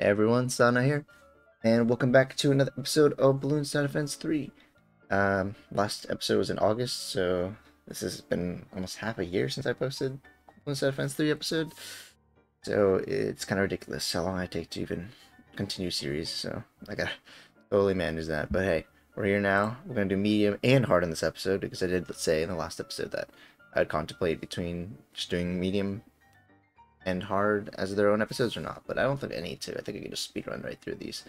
Everyone, Sana here, and welcome back to another episode of Bloons Tower Defense 3. Um, last episode was in August, so this has been almost half a year since I posted Bloons Tower Defense 3 episode. So it's kind of ridiculous how long I take to even continue series, so I gotta totally manage that. But hey, we're here now. We're gonna do medium and hard in this episode because I did say in the last episode that I'd contemplate between just doing medium and hard as their own episodes or not, but I don't think I need to. I think I can just speed run right through these.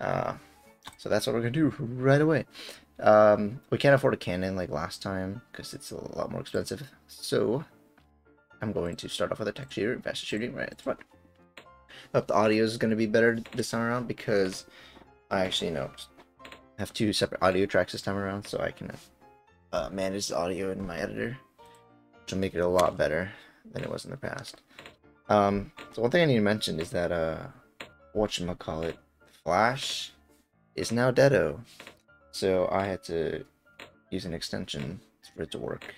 Uh, so that's what we're gonna do right away. Um, we can't afford a cannon like last time because it's a lot more expensive. So I'm going to start off with a tack shooter, fast shooting right at the front. Hope the audio is going to be better this time around because I actually you know have two separate audio tracks this time around, so I can uh, manage the audio in my editor, which will make it a lot better than it was in the past. Um, so one thing I need to mention is that, uh, whatchamacallit, Flash is now Deado. So I had to use an extension for it to work.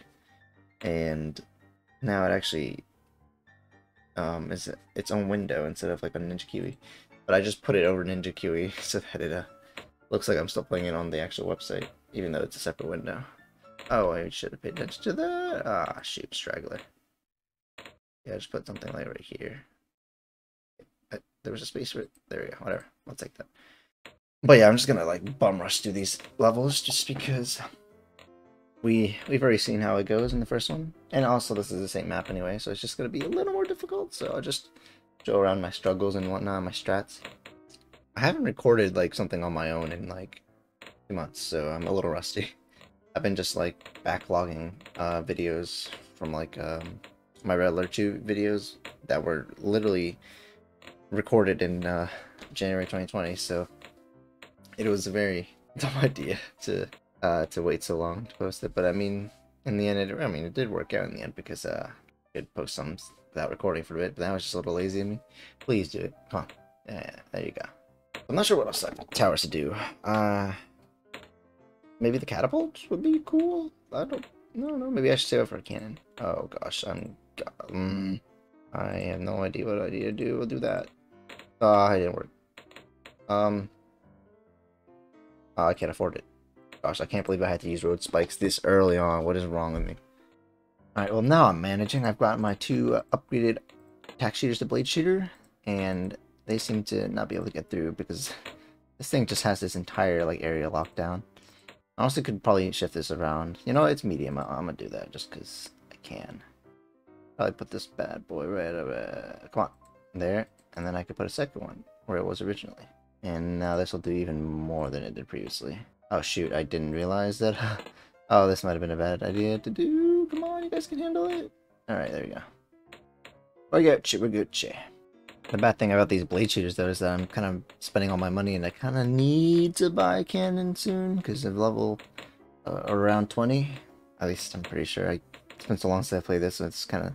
And now it actually um, is its own window instead of like a Ninja Kiwi. But I just put it over Ninja Kiwi so that it uh, looks like I'm still playing it on the actual website, even though it's a separate window. Oh, I should have paid attention to that. Ah, shoot, straggler. Yeah, just put something like right here. Uh, there was a space for it. There we go. Whatever. I'll take that. But yeah, I'm just gonna like bum rush through these levels just because we we've already seen how it goes in the first one, and also this is the same map anyway, so it's just gonna be a little more difficult. So I'll just show around my struggles and whatnot, my strats. I haven't recorded like something on my own in like two months, so I'm a little rusty. I've been just like backlogging uh, videos from like um, my Red Alert 2 videos that were literally recorded in uh, January 2020, so it was a very dumb idea to uh, to wait so long to post it. But I mean, in the end, it, I mean, it did work out in the end because uh, I did post some without recording for a bit, but that was just a little lazy of me. Please do it. Come on. Yeah, there you go. I'm not sure what else towers to do. Uh, maybe the catapult would be cool. I don't, I don't know. Maybe I should save it for a cannon. Oh gosh, I'm um, I have no idea what I need to do. We'll do that. Ah, uh, it didn't work. Um, uh, I can't afford it. Gosh, I can't believe I had to use road spikes this early on. What is wrong with me? Alright, well now I'm managing. I've got my two uh, upgraded attack shooters to blade shooter, and they seem to not be able to get through because this thing just has this entire like area locked down. I also could probably shift this around. You know, it's medium. I'm gonna do that just because I can. Probably put this bad boy right over. Come on. There. And then I could put a second one where it was originally. And now this will do even more than it did previously. Oh shoot, I didn't realize that. oh, this might have been a bad idea to do. Come on, you guys can handle it. Alright, there we go. We're Gucci, we're Gucci. The bad thing about these blade shooters though is that I'm kind of spending all my money and I kind of need to buy a cannon soon because of level uh, around 20. At least I'm pretty sure. I it's been so long since I played this, so it's kind of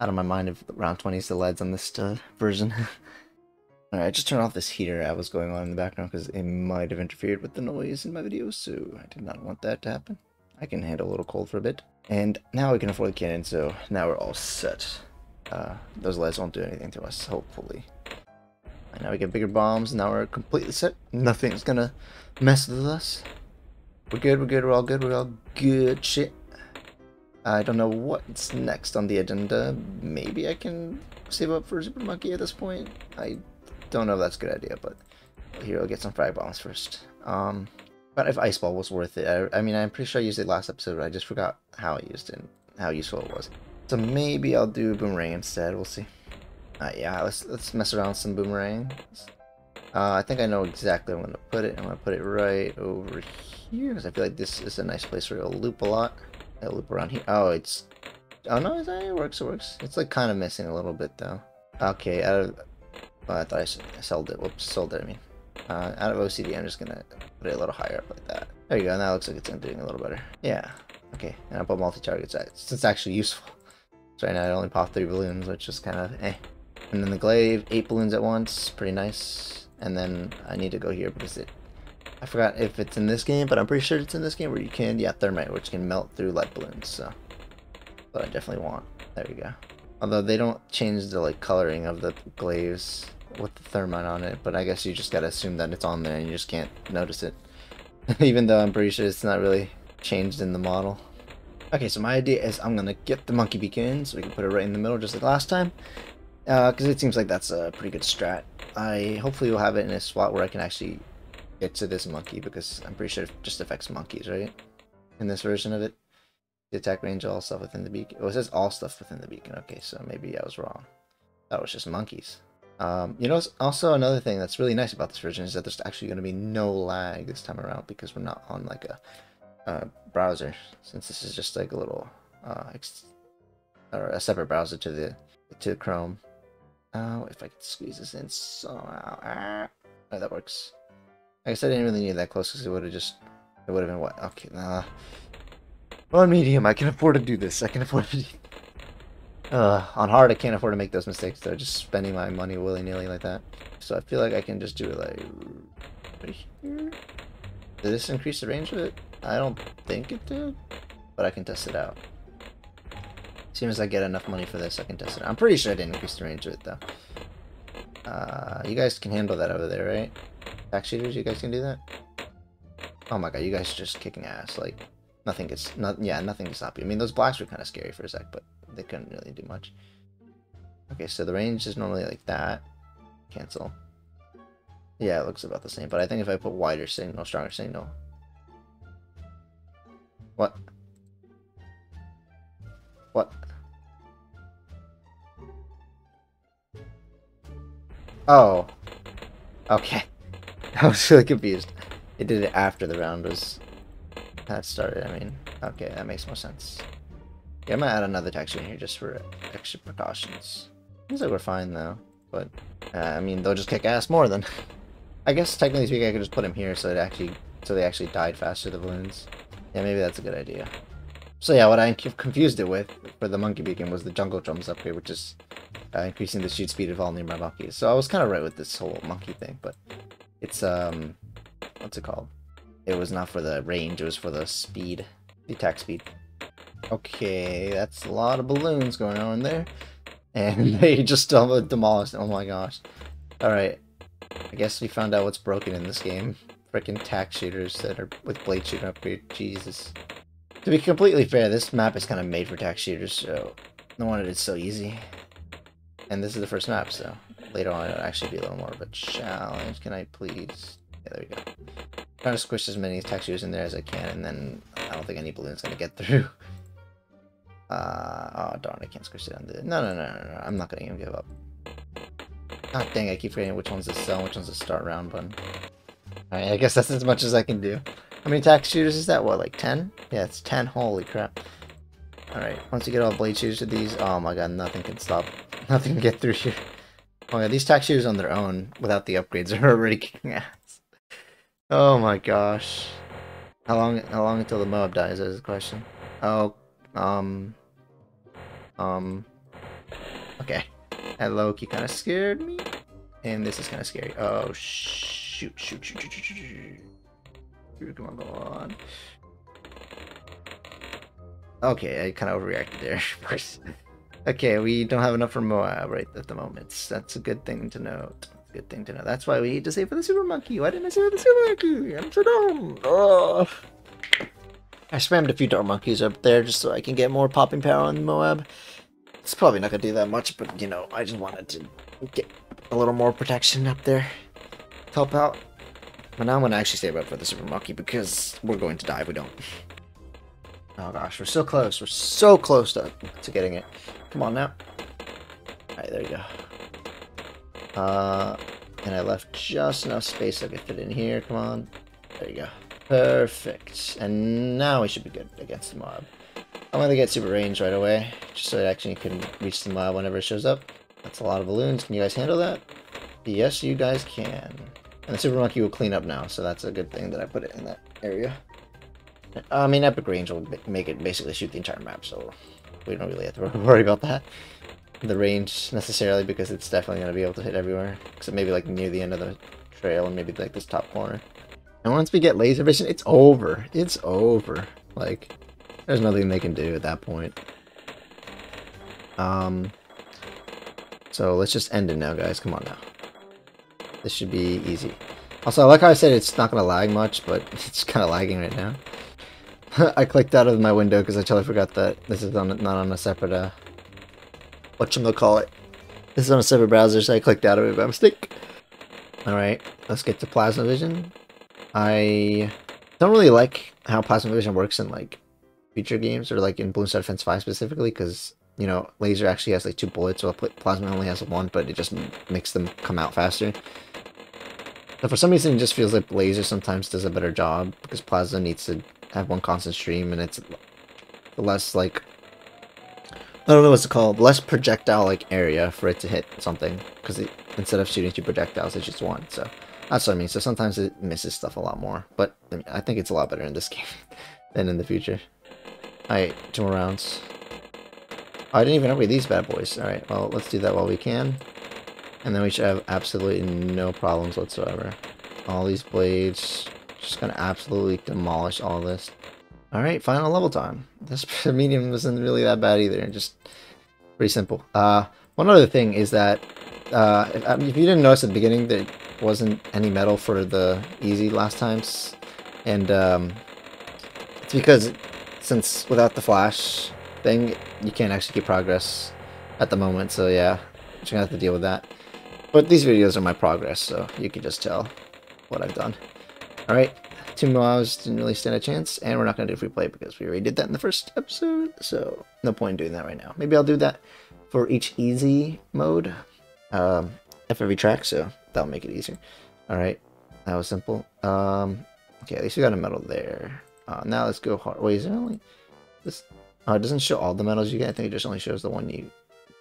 out of my mind if round 20 is the LEDs on this uh, version. Alright, I just turned off this heater I was going on in the background because it might have interfered with the noise in my video, so I did not want that to happen. I can handle a little cold for a bit. And now we can afford the cannon, so now we're all set. Uh, those LEDs won't do anything to us, hopefully. And now we get bigger bombs, now we're completely set. Nothing's gonna mess with us. We're good, we're good, we're all good, we're all good shit. I don't know what's next on the agenda. Maybe I can save up for Super Monkey at this point. I don't know if that's a good idea, but here I'll get some frag bombs first. Um, but if Ice Ball was worth it, I, I, mean, I'm pretty sure I used it last episode, I just forgot how I used it, and how useful it was. So maybe I'll do Boomerang instead, we'll see. Uh, yeah, let's, let's mess around with some Boomerangs. Uh, I think I know exactly where I'm going to put it. I'm going to put it right over here, because I feel like this is a nice place where it'll loop a lot. I loop around here. Oh, it's... Oh, no, it works, it works. It's, like, kind of missing a little bit, though. Okay, out of... Well, I thought I sold it. Whoops, sold it, I mean. Uh, out of OCD, I'm just gonna put it a little higher up like that. There you go, now it looks like it's doing a little better. Yeah, okay. And I'll put multi-targets. It's, it's actually useful. So right now I only pop three balloons, which is kind of eh. And then the glaive, eight balloons at once, pretty nice. And then I need to go here because it I forgot if it's in this game, but I'm pretty sure it's in this game where you can, yeah, thermite, which can melt through light balloons, so. But I definitely want. There we go. Although they don't change the, like, coloring of the glaives with the thermite on it, but I guess you just gotta assume that it's on there and you just can't notice it. Even though I'm pretty sure it's not really changed in the model. Okay, so my idea is I'm gonna get the monkey beacon so we can put it right in the middle just like last time. Because uh, it seems like that's a pretty good strat. I hopefully will have it in a spot where I can actually get to this monkey because I'm pretty sure it just affects monkeys, right? In this version of it. The attack range, all stuff within the beacon. Oh, it says all stuff within the beacon. Okay, so maybe I was wrong. That was just monkeys. Um, you know, also another thing that's really nice about this version is that there's actually going to be no lag this time around because we're not on like a browser, since this is just like a little uh, or a separate browser to the to Chrome. Oh, if I could squeeze this in somehow. Ah, oh, that works. I guess I didn't really need that close because it would have just it would have been what? Okay, nah. On medium, I can afford to do this. I can afford to. Uh, on hard, I can't afford to make those mistakes. They're just spending my money willy nilly like that. So I feel like I can just do it like right here. Did this increase the range of it? I don't think it did, but I can test it out. As soon as I get enough money for this, I can test it out. I'm pretty sure I didn't increase the range of it though. Uh, you guys can handle that over there, right? Shooters, you guys can do that? Oh my god, you guys are just kicking ass. Like, nothing gets, not, yeah, nothing can stop you. I mean, those blacks were kind of scary for a sec, but they couldn't really do much. Okay, so the range is normally like that. Cancel. Yeah, it looks about the same, but I think if I put wider signal, stronger signal. What? What? Oh. Okay. I was really confused. It did it after the round was that started, I mean. Okay, that makes more sense. Yeah, I might add another tack shooter in here just for extra precautions. Seems like we're fine though, but uh, I mean they'll just kick ass more than. I guess technically speaking, I could just put them here so it actually so they actually died faster the balloons. Yeah, maybe that's a good idea. So yeah, what I confused it with for the monkey beacon was the jungle drums upgrade, which is uh, increasing the shoot speed of all nearby monkeys. So I was kind of right with this whole monkey thing, but it's um, what's it called? It was not for the range; it was for the speed, the attack speed. Okay, that's a lot of balloons going on there. And they just demolished. Oh my gosh. Alright. I guess we found out what's broken in this game. Freaking tack shooters that are with blade shooter upgrade. Jesus. To be completely fair, this map is kind of made for tack shooters, so no wonder it's so easy. And this is the first map, so later on it'll actually be a little more of a challenge. Can I please? Yeah, there we go. trying to squish as many shooters in there as I can, and then I don't think any balloon's gonna get through. Uh, oh darn, I can't squish it on the... No, no, no, no, no, I'm not gonna even give up. God dang, I keep forgetting which one's the sell which one's the start round button. Alright, I guess that's as much as I can do. How many attack shooters is that? What, like 10? Yeah, it's 10. Holy crap. Alright, once you get all blade shooters to these, oh my god, nothing can stop. Nothing can get through here. Oh yeah, these shooters on their own, without the upgrades, are already kicking ass. Oh my gosh. How long, how long until the Moab dies is the question. Oh, um. Um. Okay. That Loki kind of scared me. And this is kind of scary. Oh, shoot, shoot, shoot, shoot, shoot, shoot, shoot. Come on, come on. Okay, I kind of overreacted there. okay, we don't have enough for Moab right at the moment. That's a good thing to note. Good thing to know. That's why we need to save for the Super Monkey. Why didn't I save for the Super Monkey? I'm so dumb. Oh. I spammed a few Dart Monkeys up there just so I can get more popping power on Moab. It's probably not to do that much, but, you know, I just wanted to get a little more protection up there help out. But now I'm to actually save up for the Super Monkey because we're going to die if we don't. Oh gosh, we're so close. We're so close to, to getting it. Come on now. Alright, there you go. Uh, and I left just enough space so I could fit in here. Come on. There you go. Perfect. And now we should be good against the Moab. I'm gonna get super range right away, just so it actually can reach the Moab whenever it shows up. That's a lot of balloons. Can you guys handle that? Yes, you guys can. And the super monkey will clean up now, so that's a good thing that I put it in that area. I mean, epic range will make it basically shoot the entire map, so we don't really have to worry about that. The range necessarily, because it's definitely going to be able to hit everywhere, except maybe like near the end of the trail and maybe like this top corner. And once we get laser vision, it's over. It's over. Like, there's nothing they can do at that point. Um, so let's just end it now, guys. Come on now. this should be easy. Also, I like how I said it's not going to lag much, but it's kind of lagging right now. I clicked out of my window because I totally forgot that this is on, not on a separate, uh, whatchamacallit. This is on a separate browser, so I clicked out of it by mistake. Alright, let's get to Plasma Vision. I don't really like how Plasma Vision works in, like, future games, or, like, in Bloons Tower Defense 5 specifically, because, you know, Laser actually has, like, two bullets, while Plasma only has one, but it just makes them come out faster. But for some reason, it just feels like Laser sometimes does a better job, because Plasma needs to have one constant stream, and it's less, like, I don't know what's it called, less projectile-like area for it to hit something, because instead of shooting two projectiles, it's just one, so that's what I mean. So sometimes it misses stuff a lot more, but I, mean, I think it's a lot better in this game than in the future. Alright, two more rounds. Oh, I didn't even upgrade these bad boys. Alright, well, let's do that while we can. And then we should have absolutely no problems whatsoever. All these blades, just gonna absolutely demolish all this. Alright, final level time. This medium wasn't really that bad either, just pretty simple. Uh, one other thing is that, uh, if, if you didn't notice at the beginning, there wasn't any metal for the easy last times. And, um, it's because, since without the flash thing, you can't actually get progress at the moment, so yeah, you're gonna have to deal with that. But these videos are my progress, so you can just tell what I've done. Alright, Two Moabs didn't really stand a chance, and we're not going to do free play because we already did that in the first episode, so no point in doing that right now. Maybe I'll do that for each easy mode, um, F every track, so that'll make it easier. Alright, that was simple. Um, okay, at least we got a medal there. Uh, now let's go hard. Wait, is it only this? Oh, it doesn't show all the medals you get. I think it just only shows the one you,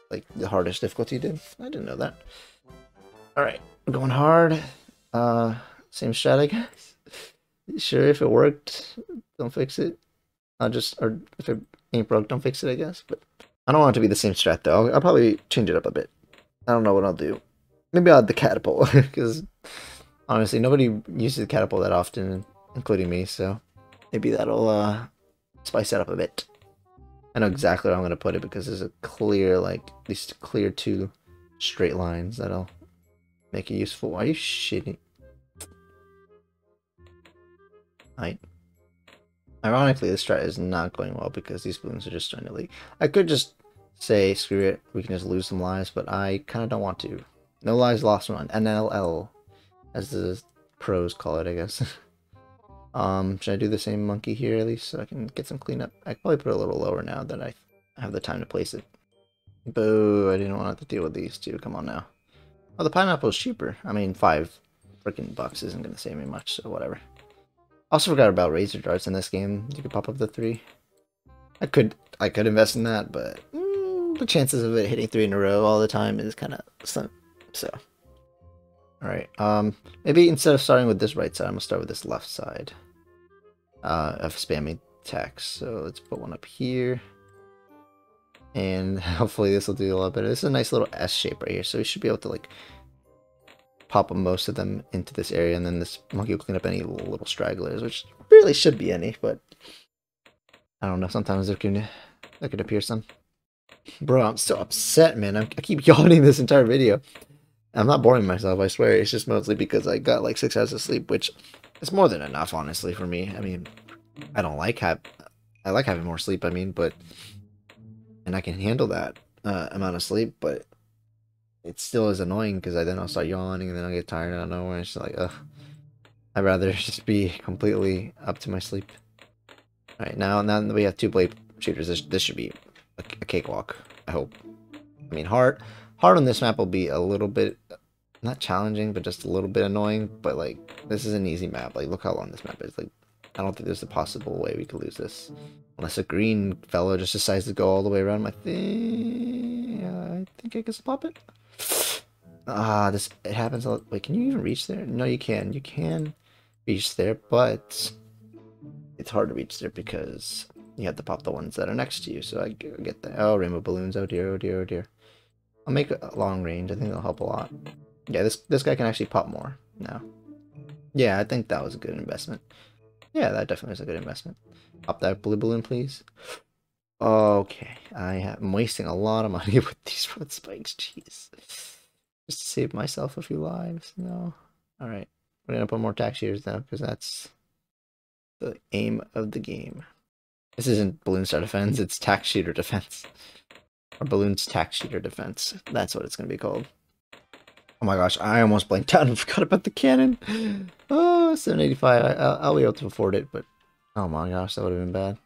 like, the hardest difficulty did. I didn't know that. Alright, going hard. Uh, same strat, I guess. Sure, if it worked, don't fix it. I'll just, or if it ain't broke, don't fix it, I guess. But I don't want it to be the same strat, though. I'll, I'll probably change it up a bit. I don't know what I'll do. Maybe I'll add the catapult, because honestly, nobody uses the catapult that often, including me, so maybe that'll uh, spice it up a bit. I know exactly where I'm going to put it, because there's a clear, like, at least clear two straight lines that'll make it useful. Are you shitting? Ironically, this strat is not going well because these balloons are just starting to leak. I could just say, screw it, we can just lose some lives, but I kind of don't want to. No lives lost one. NLL, as the pros call it, I guess. um, should I do the same monkey here at least so I can get some cleanup? I probably put a little lower now that I have the time to place it. Boo, I didn't want to deal with these two. Come on now. Oh, the pineapple is cheaper. I mean, five freaking bucks isn't going to save me much, so whatever. Also forgot about razor darts in this game. You could pop up the three. I could I could invest in that, but mm, the chances of it hitting three in a row all the time is kind of slim. So, all right. Um, maybe instead of starting with this right side, I'm gonna start with this left side. Uh, of spamming text. So let's put one up here. And hopefully this will do a lot better. This is a nice little S shape right here, so we should be able to like pop most of them into this area, and then this monkey will clean up any little stragglers, which really should be any, but I don't know. Sometimes there can there could appear some. Bro, I'm so upset, man. I'm, I keep yawning this entire video. I'm not boring myself, I swear. It's just mostly because I got like six hours of sleep, which is more than enough, honestly, for me. I mean, I don't like have I like having more sleep. I mean, but and I can handle that uh, amount of sleep, but it still is annoying because I then I'll start yawning and then I'll get tired out of nowhere. It's like, ugh. I'd rather just be completely up to my sleep. Alright, now, now that we have two blade shooters, this, this should be a, a cakewalk, I hope. I mean, hard, hard on this map will be a little bit, not challenging, but just a little bit annoying, but like, this is an easy map. Like, look how long this map is. Like, I don't think there's a possible way we could lose this. Unless a green fellow just decides to go all the way around my thing. I think I can pop it. Ah, this it happens. A, lot. wait, can you even reach there? No, you can. You can reach there, but it's hard to reach there because you have to pop the ones that are next to you. So I get that. Oh, rainbow balloons. Oh dear. Oh dear. Oh dear. I'll make a long range. I think that'll help a lot. Yeah, this this guy can actually pop more now. Yeah, I think that was a good investment. Yeah, that definitely was a good investment. Pop that blue balloon, please. Okay, I am wasting a lot of money with these road spikes. Jeez. Just to save myself a few lives. No. Alright. We're gonna put more tack shooters now because that's the aim of the game. This isn't Bloons Tower Defense, it's tack shooter defense. Or Bloons tack shooter defense. That's what it's gonna be called. Oh my gosh, I almost blanked out and forgot about the cannon. Oh, 785. I, I'll, I'll be able to afford it, but oh my gosh, that would have been bad.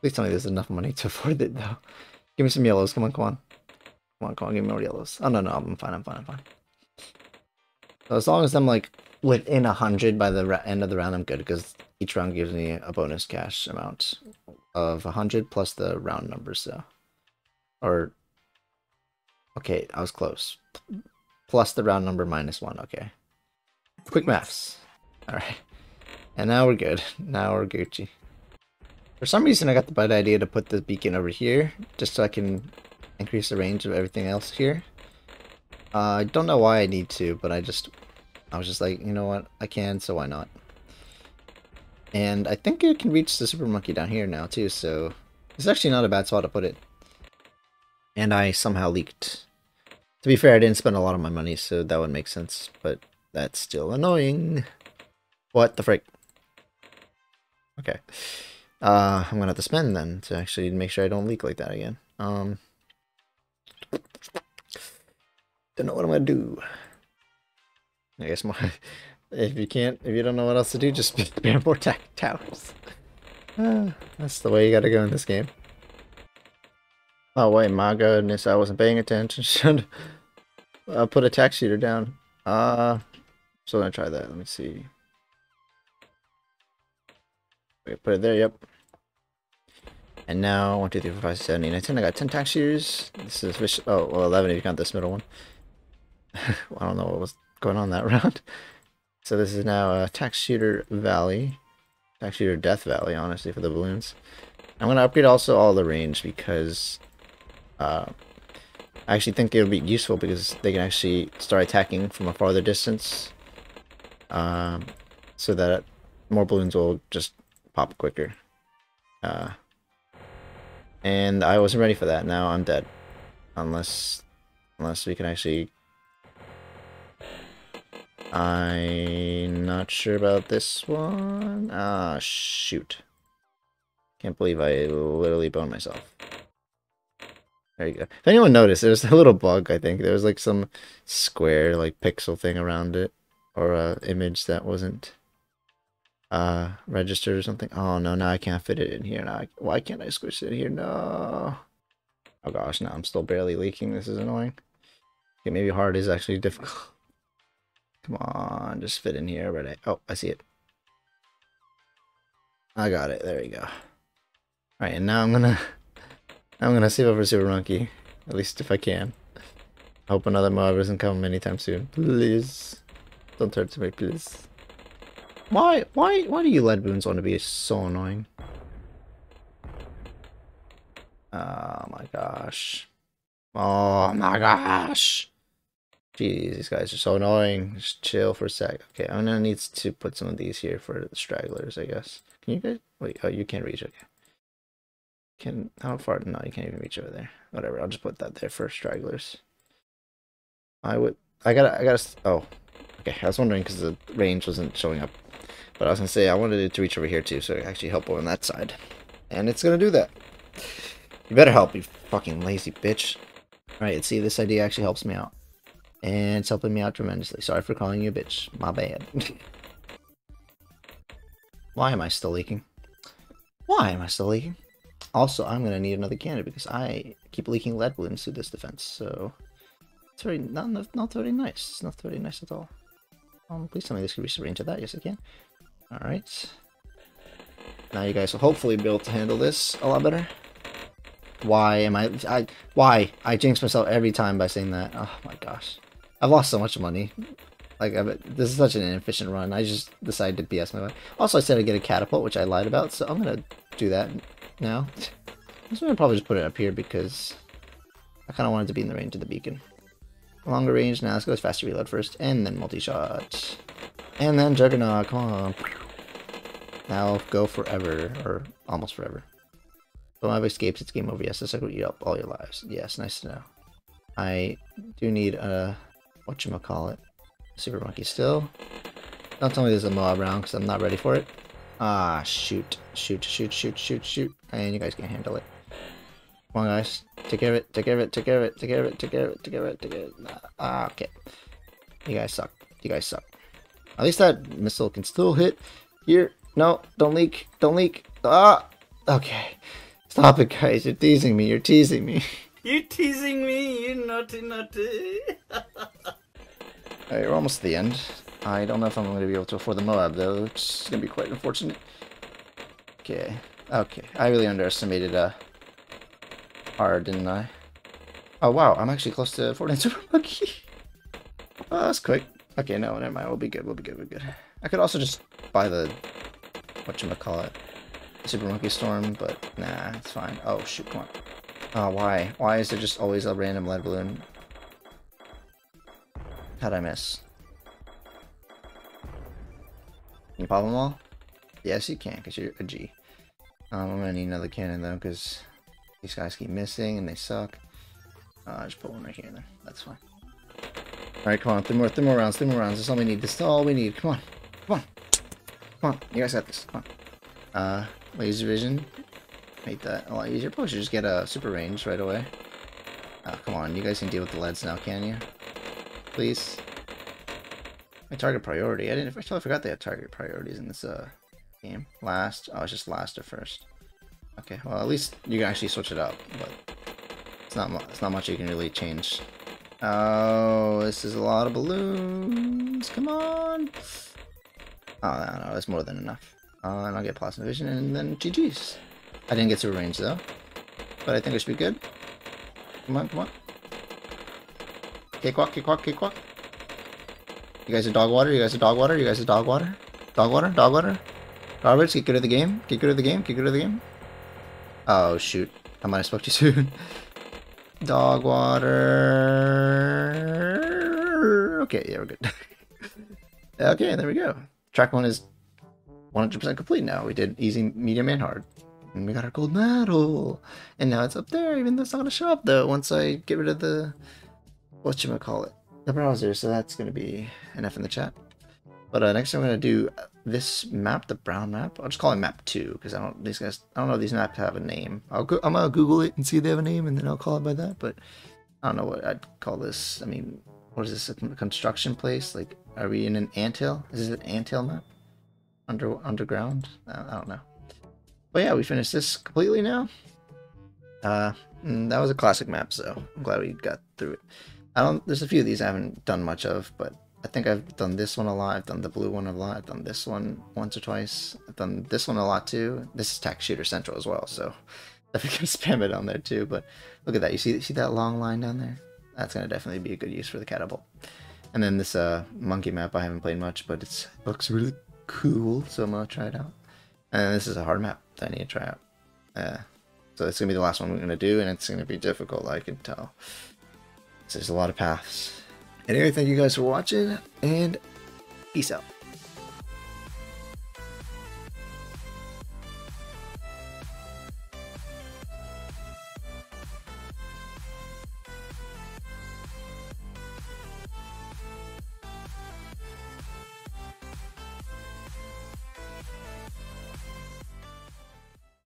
Please tell me there's enough money to afford it, though. Give me some yellows. Come on, come on. Come on, come on, give me more yellows. Oh, no, no, I'm fine, I'm fine, I'm fine. So as long as I'm, like, within 100 by the end of the round, I'm good, because each round gives me a bonus cash amount of 100 plus the round number, so... Or... Okay, I was close plus the round number minus one. Okay. Quick maths. Alright. And now we're good. Now we're Gucci. For some reason, I got the bad idea to put the beacon over here, just so I can increase the range of everything else here. Uh, I don't know why I need to, but I just, I was just like, you know what, I can, so why not? And I think it can reach the super monkey down here now too, so it's actually not a bad spot to put it. And I somehow leaked to be fair, I didn't spend a lot of my money, so that would make sense, but that's still annoying. What the frick? Okay. Uh, I'm gonna have to spend then to actually make sure I don't leak like that again. Um, don't know what I'm gonna do. I guess more. If you can't, if you don't know what else to do, just spam more towers. Uh, that's the way you gotta go in this game. Oh wait, my goodness, I wasn't paying attention. Should I'll put a tack shooter down. Uh, so I'm gonna try that. Let me see. Okay, put it there, yep. And now, 1, 2, 3, 4, 5, 6, 7, 8, 9, 10. I got 10 tack shooters. This is, fish oh, well, 11 if you count this middle one. I don't know what was going on that round. So this is now a tack shooter valley. Tack shooter death valley, honestly, for the balloons. I'm going to upgrade also all the range because uh, I actually think it would be useful because they can actually start attacking from a farther distance. Um, so that more balloons will just pop quicker. Uh, and I wasn't ready for that. Now I'm dead. Unless, unless we can actually... I'm not sure about this one. Ah, shoot. Can't believe I literally boned myself. There you go. If anyone noticed, there was a little bug, I think. There was like some square, like pixel thing around it. Or a image that wasn't uh registered or something. Oh no, now I can't fit it in here. Now I, why can't I squish it here? No. Oh gosh, now I'm still barely leaking. This is annoying. Okay, maybe hard is actually difficult. Come on, just fit in here. I, oh, I see it. I got it. There you go. All right, and now I'm gonna I'm gonna save over Super Monkey. At least if I can. I hope another Moab doesn't come anytime soon. Please. Don't turn to me, please. Why, why, why do you lead boons want to be so annoying? Oh my gosh. Oh my gosh. Jeez, these guys are so annoying. Just chill for a sec. Okay, I'm gonna need to put some of these here for the stragglers, I guess. Can you guys? Wait, oh, you can't reach. Okay. Can how far? No, you can't even reach over there. Whatever. I'll just put that there for stragglers. I would. I gotta. I gotta. Oh, okay. I was wondering because the range wasn't showing up. But I was gonna say I wanted it to reach over here too, so it actually help on that side. And it's gonna do that. You better help, you fucking lazy bitch. Alright, see, this idea actually helps me out. And it's helping me out tremendously. Sorry for calling you a bitch. My bad. Why am I still leaking? Why am I still leaking? Also, I'm going to need another cannon because I keep leaking lead balloons through this defense, so... It's very, not, not, very nice. It's not very nice at all. Um, please tell me this reach the range of that. Yes, it can. Alright. Now you guys will hopefully be able to handle this a lot better. Why am I... I why? I jinx myself every time by saying that. Oh my gosh. I've lost so much money. Like, I've, this is such an inefficient run. I just decided to BS my way. Also, I said I'd get a catapult, which I lied about, so I'm gonna do that now. I'm gonna probably just put it up here because I kind of wanted to be in the range of the beacon. Longer range, now let's go as fast reload first, and then multi-shot. And then Juggernaut, come on. Now go forever, or almost forever. Don't have escapes, it's game over. Yes, this will eat up all your lives. Yes, nice to know. I do need a whatchamacallit. Super Monkey still. Don't tell me there's a Moab round because I'm not ready for it. Ah, shoot. Shoot, shoot, shoot, shoot, shoot. And you guys can handle it. Come on, guys. Take care of it, take care of it, take care of it, take care of it, take care of it, take care of it, take care of it. Ah, okay. You guys suck. You guys suck. At least that missile can still hit. Here. No, don't leak. Don't leak. Ah! Okay. Stop it, guys. You're teasing me. You're teasing me. You're teasing me, you naughty naughty. Alright, we're almost at the end. I don't know if I'm going to be able to afford the Moab, though, It's going to be quite unfortunate. Okay. Okay. I really underestimated, uh, R, didn't I? Oh, wow. I'm actually close to Fortnite Super Monkey. oh, that's quick. Okay, no, never mind. We'll be good. We'll be good. We'll be good. I could also just buy the... Whatchamacallit? Super Monkey Storm, but nah, it's fine. Oh, shoot. Come on. Oh, why? Why is there just always a random lead balloon? How'd I miss? Can you pop them all? Yes, you can, because you're a G. Um, I'm gonna need another cannon, though, because these guys keep missing, and they suck. Uh, just put one right here, then. That's fine. Alright, come on. Three more, three more rounds, three more rounds. That's all we need. This is all we need. Come on. Come on. Come on. You guys got this. Come on. Uh, laser vision. Make that a lot easier. Probably should just get a super range right away. Oh, come on. You guys can deal with the leads now, can you? Please. My target priority. I didn't. I totally forgot they had target priorities in this uh game. Last. Oh, it's just last or first. Okay. Well, at least you can actually switch it up, but it's not. It's not much you can really change. Oh, this is a lot of balloons. Come on. Oh no, no, that's more than enough. Uh, and I'll get plasma vision and then GG's. I didn't get to range though, but I think I should be good. Come on, come on. Cakewalk, cakewalk, cakewalk. You guys are dog water, you guys are dog water, you guys are dog water. Dog water, dog water. Garbage, get good at the game, get good at the game, get good at the game. Oh shoot, I might have spoke too soon. dog water. Okay, yeah, we're good. okay, there we go. Track one is 100% complete now. We did easy, medium, and hard. And we got our gold medal. And now it's up there, even though it's not going to show up though once I get rid of the, whatchamacallit, the browser. So that's going to be F in the chat. But uh, next I'm going to do this map, the brown map. I'll just call it map 2 because I don't, these guys, I don't know if these maps have a name. I'll go, I'm going to Google it and see if they have a name and then I'll call it by that. But I don't know what I'd call this. I mean, what is this, a construction place? Like, are we in an anthill? Is this an anthill map? Under Underground? I don't know. But yeah, we finished this completely now. Uh, mm, that was a classic map, so I'm glad we got through it. I don't. There's a few of these I haven't done much of, but I think I've done this one a lot. I've done the blue one a lot. I've done this one once or twice. I've done this one a lot too. This is Tack Shooter Central as well, so definitely gonna spam it on there too. But look at that. You see see that long line down there? That's gonna definitely be a good use for the catapult. And then this uh, monkey map I haven't played much, but it looks really cool, so I'm gonna try it out. And this is a hard map that I need to try out. Uh, so it's gonna be the last one we're gonna do, and it's gonna be difficult, I can tell. So there's a lot of paths. Anyway, thank you guys for watching, and peace out.